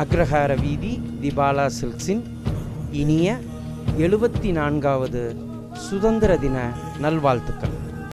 அக்ரஹார வீதி திபாலா சில்க்ஸின் இனிய எழுபத்தி நான்காவது சுதந்திர தின நல்வாழ்த்துக்கள்.